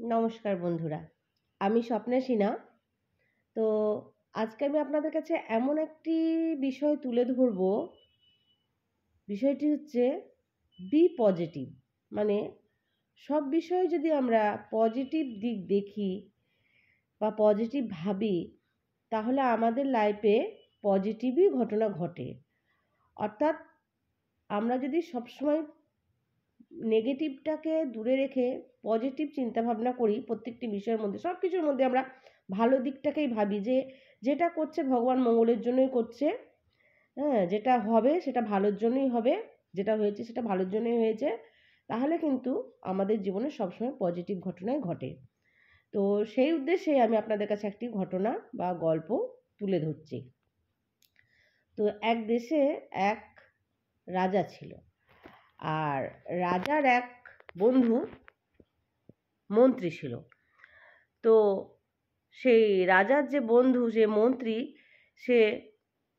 নমস্কার বন্ধুরা, আমি স্বপ্না সিনহা। তো আজকে আমি আপনাদের কাছে এমন একটি বিষয় তুলে ধরব। বিষয়টি হচ্ছে বি পজিটিভ মানে সব বিষয়ে যদি আমরা পজিটিভ দিক দেখি বা পজিটিভ ভাবি, তাহলে আমাদের লাইফে পজিটিভই ঘটনা ঘটে। অর্থাৎ আমরা যদি সবসময় নেগেটিভটাকে দূরে রেখে পজিটিভ চিন্তাভাবনা করি প্রত্যেকটি বিষয়ের মধ্যে। সব কিছুর মধ্যে আমরা ভালো দিকটাকেই ভাবি যে, যেটা করছে ভগবান মঙ্গলের জন্যই করছে হ্যাঁ যেটা হবে সেটা ভালোর জন্যই হবে, যেটা হয়েছে সেটা ভালোর জন্যই হয়েছে। তাহলে কিন্তু আমাদের জীবনে সবসময় পজিটিভ ঘটনাই ঘটে। তো সেই উদ্দেশ্যে আমি আপনাদের কাছে একটি ঘটনা বা গল্প তুলে ধরছি। তো এক দেশে এক রাজা ছিল। আর রাজার এক বন্ধু মন্ত্রী ছিল। তো সেই রাজার যে বন্ধু, যে মন্ত্রী, সে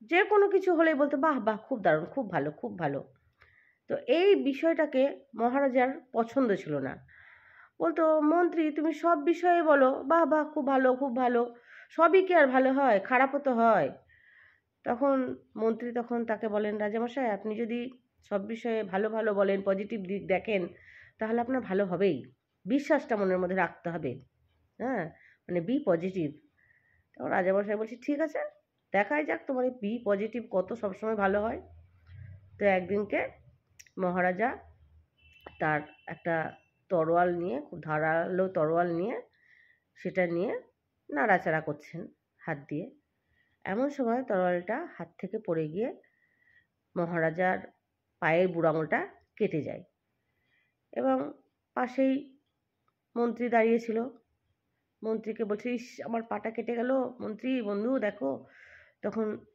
যে কোনো কিছু হলেই বলতো, বাহ বাহ, খুব দারুণ, খুব ভালো খুব ভালো। তো এই বিষয়টাকে মহারাজার পছন্দ ছিল না। বলতো, মন্ত্রী, তুমি সব বিষয়ে বলো, বাহ বাহ, খুব ভালো খুব ভালো, সবই কি আর ভালো হয়? খারাপও তো হয়। তখন মন্ত্রী তখন তাকে বলেন, রাজামশাই, আপনি যদি সব বিষয়ে ভালো ভালো বলেন পজিটিভ দিক দেখেন, তাহলে আপনার ভালো হবেই। বিশ্বাসটা মনের মধ্যে রাখতে হবে। হ্যাঁ? মানে বি পজিটিভ তখন রাজামশাই বলছি, ঠিক আছে, দেখাই যাক তোমার এই বি পজিটিভ কত সবসময় ভালো হয়। তো একদিনকে মহারাজা তার একটা তরোয়াল নিয়ে, খুব ধারালো তরোয়াল নিয়ে, সেটা নিয়ে নাড়াচাড়া করছেন হাত দিয়ে। এমন সময় তরোয়ালটা হাত থেকে পড়ে গিয়ে মহারাজার পায়ের বুড়ো বুড়াঙুলটা কেটে যায়। এবং পাশেই মন্ত্রী দাঁড়িয়েছিল। মন্ত্রীকে বলছে, ইস, আমার পাটা কেটে গেল। মন্ত্রী, বন্ধু, দেখো। তখন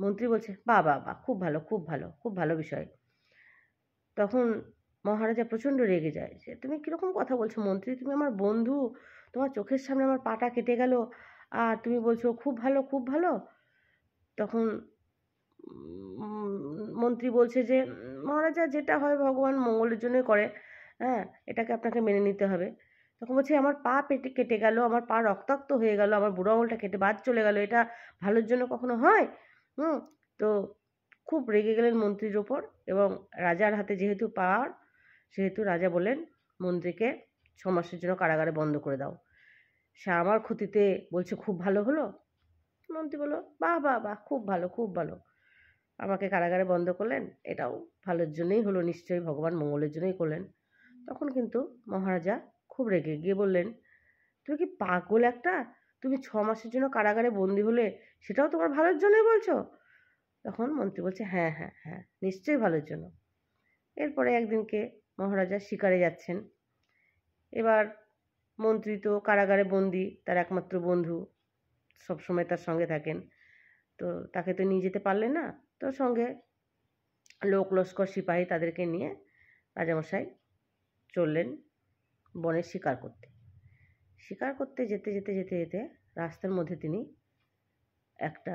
মন্ত্রী বলছে, বা বা বা, খুব ভালো খুব ভালো খুব ভালো বিষয়। তখন মহারাজা প্রচণ্ড রেগে যায় যে, তুমি কীরকম কথা বলছো মন্ত্রী? তুমি আমার বন্ধু। তোমার চোখের সামনে আমার পাটা কেটে গেল। আর তুমি বলছো, খুব ভালো খুব ভালো। তখন মন্ত্রী বলছে যে মহারাজা, যেটা হয় ভগবান মঙ্গলের জন্যই করে হ্যাঁ এটাকে আপনাকে মেনে নিতে হবে। তখন বলছে, আমার পা পেটে, কেটে গেল, আমার পা রক্তাক্ত হয়ে গেল, আমার বুড়ো আঙুলটা কেটে বাদ চলে গেল, এটা ভালোর জন্য কখনো হয়? হুম, তো খুব রেগে গেলেন মন্ত্রীর ওপর এবং রাজার হাতে যেহেতু পাওয়ার, সেহেতু রাজা বলেন মন্ত্রীকে ছ মাসের জন্য কারাগারে বন্ধ করে দাও। সে আমার ক্ষতিতে বলছে, খুব ভালো হলো? মন্ত্রী বলল, বাহ বাহ বাহ, খুব ভালো খুব ভালো। আমাকে কারাগারে বন্ধ করলেন। এটাও ভালোর জন্যই হলো, নিশ্চয়ই ভগবান মঙ্গলের জন্যই করলেন। তখন কিন্তু মহারাজা খুব রেগে গিয়ে বললেন, তুমি কি পাগল একটা? তুমি ছ মাসের জন্য কারাগারে বন্দি হলে সেটাও তোমার ভালোর জন্যই বলছো? তখন মন্ত্রী বলছে হ্যাঁ হ্যাঁ হ্যাঁ নিশ্চয়ই ভালোর জন্য। এরপরে একদিনকে মহারাজা শিকারে যাচ্ছেন। এবার মন্ত্রী তো কারাগারে বন্দি, তার একমাত্র বন্ধু, সবসময় তার সঙ্গে থাকেন। তো তাকে তো নিয়ে যেতে পারলেন না। তো সঙ্গে লোক লস্কর সিপাহী তাদেরকে নিয়ে রাজামশাই চললেন বনে শিকার করতে। শিকার করতে যেতে যেতে যেতে যেতে রাস্তার মধ্যে তিনি একটা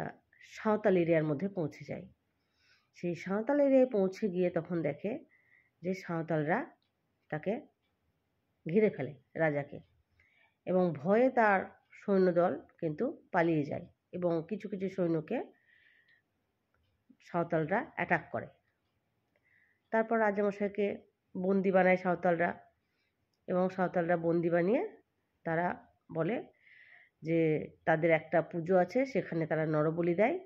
সাঁওতাল এরিয়ার মধ্যে পৌঁছে যায়। সেই সাঁওতাল এরিয়ায় পৌঁছে গিয়ে তখন দেখে যে সাঁওতালরা তাকে ঘিরে ফেলে রাজাকে এবং ভয়ে তার সৈন্যদল কিন্তু পালিয়ে যায় এবং কিছু কিছু সৈন্যকে সাঁওতালরা অ্যাটাক করে। তারপর রাজামশাইকে বন্দি বানায় সাঁওতালরা এবং সাঁওতালরা বন্দি বানিয়ে তারা বলে যে, তাদের একটা পুজো আছে, সেখানে তারা নরবলি দেয়।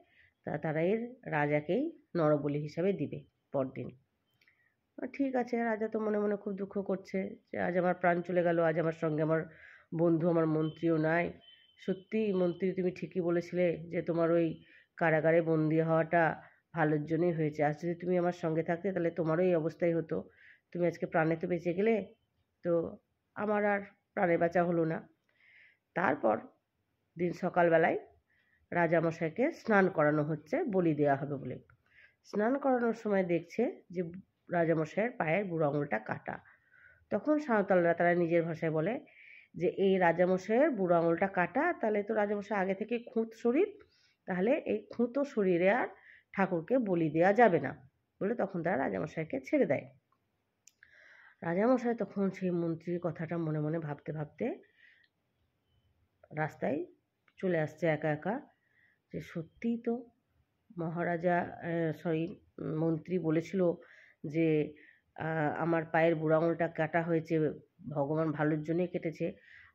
তা, তারা এর রাজাকেই নরবলি হিসাবে দিবে পরদিন। ঠিক আছে, রাজা তো মনে মনে খুব দুঃখ করছে যে, আজ আমার প্রাণ চলে গেল, আজ আমার সঙ্গে আমার বন্ধু, আমার মন্ত্রীও নাই। সত্যি মন্ত্রী তুমি ঠিকই বলেছিলে যে, তোমার ওই কারাগারে বন্দি হওয়াটা ভালোর জন্যই হয়েছে। আজ যদি তুমি আমার সঙ্গে থাকতে, তাহলে তোমারও এই অবস্থাই হতো। তুমি আজকে প্রাণে তো বেঁচে গেলে, তো আমার আর প্রাণে বাঁচা হলো না। তারপর দিন সকালবেলায় রাজামশাইকে স্নান করানো হচ্ছে, বলি দেওয়া হবে বলে। স্নান করানোর সময় দেখছে যে রাজামশাইয়ের পায়ের বুড়ো আঙুলটা কাটা। তখন সাঁওতালরা তারা নিজের ভাষায় বলে যে, এই রাজামশাইয়ের বুড়ো আঙুলটা কাটা, তাহলে তো রাজামশাই আগে থেকে খুঁত শরীর, তাহলে এই খুঁতো শরীরে আর ঠাকুরকে বলি দেওয়া যাবে না বলে তখন তারা রাজামশাইকে ছেড়ে দেয়। রাজামশাই তখন সেই মন্ত্রীর কথাটা মনে মনে ভাবতে ভাবতে রাস্তায় চলে আসছে একা একা যে সত্যিই তো মহারাজা সরি, মন্ত্রী বলেছিল যে আমার পায়ের বুড়ো আঙুলটা কাটা হয়েছে, ভগবান ভালোর জন্যই কেটেছে।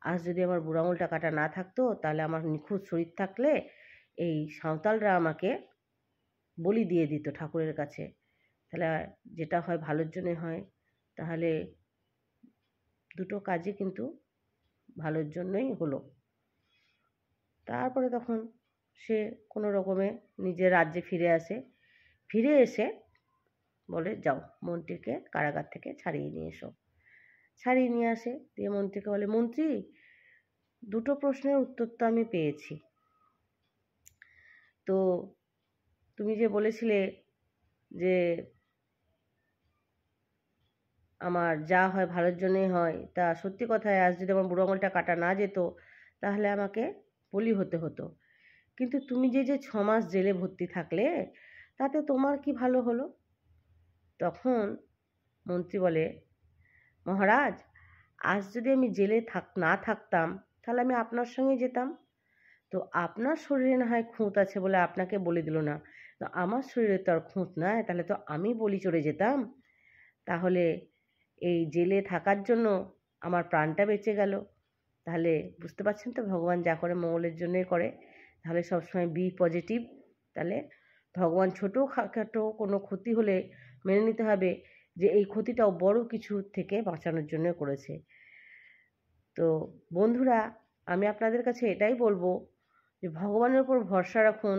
আজ যদি আমার বুড়ো আঙুলটা কাটা না থাকতো তাহলে আমার নিখুঁত শরীর থাকলে এই সাঁওতালরা আমাকে বলি দিয়ে দিত ঠাকুরের কাছে। তাহলে যেটা হয় ভালোর জন্যে হয়, তাহলে দুটো কাজই কিন্তু ভালোর জন্যই হলো। তারপরে তখন সে কোনো রকমে নিজের রাজ্যে ফিরে আসে। ফিরে এসে বলে, যাও, মন্ত্রীকে কারাগার থেকে ছাড়িয়ে নিয়ে এসো। ছাড়িয়ে নিয়ে আসে, দিয়ে মন্ত্রীকে বলে, মন্ত্রী, দুটো প্রশ্নের উত্তর তো আমি পেয়েছি তো তুমি যে বলেছিলে যে আমার যা হয় ভালোর জন্যই হয়, তা সত্যি কথায় আজ যদি আমার বুড়ো আঙুলটা কাটা না যেত, তাহলে আমাকে বলি হতে হতো। কিন্তু তুমি যে যে ছমাস জেলে ভর্তি থাকলে, তাতে তোমার কি ভালো হলো? তখন মন্ত্রী বলে, মহারাজ, আজ যদি আমি জেলে থাক, না থাকতাম, তাহলে আমি আপনার সঙ্গে যেতাম। তো আপনার শরীরে না হয় খুঁত আছে বলে আপনাকে বলে দিল না। তো আমার শরীরে তো আর খুঁত নাই, তাহলে তো আমি বলি চড়ে যেতাম। তাহলে এই জেলে থাকার জন্য আমার প্রাণটা বেঁচে গেল। তাহলে বুঝতে পারছেন তো, ভগবান যা করে মঙ্গলের জন্যই করে। তাহলে সবসময় বি পজিটিভ তাহলে ভগবান ছোটো খাটো কোনো ক্ষতি হলে মেনে নিতে হবে যে এই ক্ষতিটাও বড় কিছু থেকে বাঁচানোর জন্য করেছে। তো বন্ধুরা, আমি আপনাদের কাছে এটাই বলব যে ভগবানের ওপর ভরসা রাখুন।